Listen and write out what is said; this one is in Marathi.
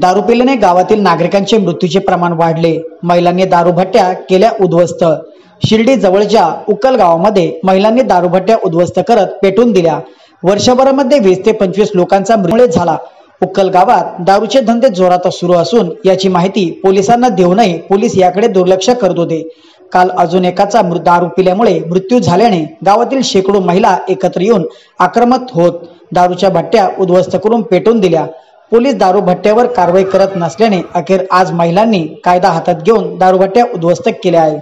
दारू पिल्याने गावातील नागरिकांचे मृत्यूचे प्रमाण वाढले. महिलांनी दारूभट्ट्या केल्या उद्ध्वस्त. शिर्डी जवळच्या उकल गावामध्ये महिलांनी दारूभट्ट्या उद्ध्वस्त करत पेटून दिल्या. वर्षभरामध्ये वीस ते पंचवीस लोकांचा मृत्यू झाला. उक्कल गावात दारूचे धंदे जोरात सुरू असून याची माहिती पोलिसांना देऊनही पोलीस याकडे दुर्लक्ष करत होते. काल अजून एकाचा दारू पिल्यामुळे मृत्यू झाल्याने गावातील शेकडो महिला एकत्र येऊन आक्रमक होत दारूच्या भट्ट्या उद्ध्वस्त करून पेटून दिल्या. पोलीस दारू भट्ट्यावर कारवाई करत नसल्याने अखेर आज महिलांनी कायदा हातात घेऊन दारूभट्ट्या उद्ध्वस्त केल्या आहे